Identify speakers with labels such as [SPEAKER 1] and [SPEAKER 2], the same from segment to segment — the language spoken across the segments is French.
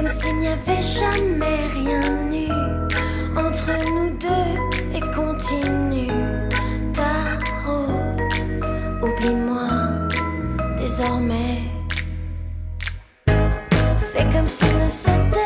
[SPEAKER 1] comme s'il n'y avait jamais rien eu entre nous deux et continue ta. Oublie-moi désormais. Fais comme s'il ne s'était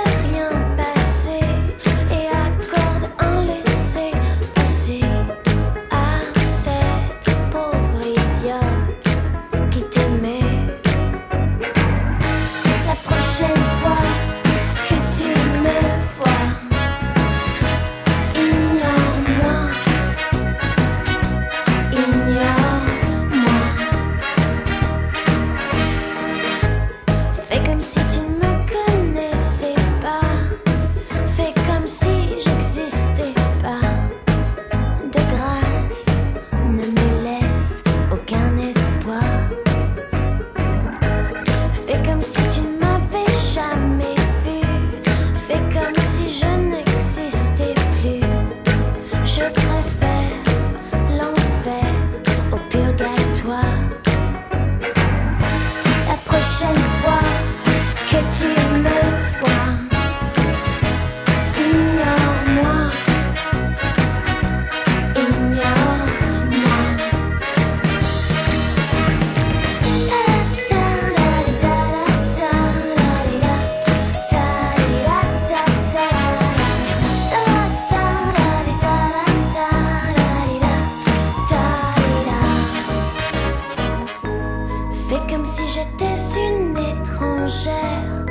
[SPEAKER 1] si j'étais une étrangère.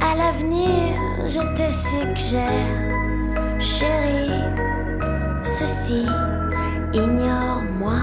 [SPEAKER 1] À l'avenir, je te suggère, chérie, ceci, ignore-moi.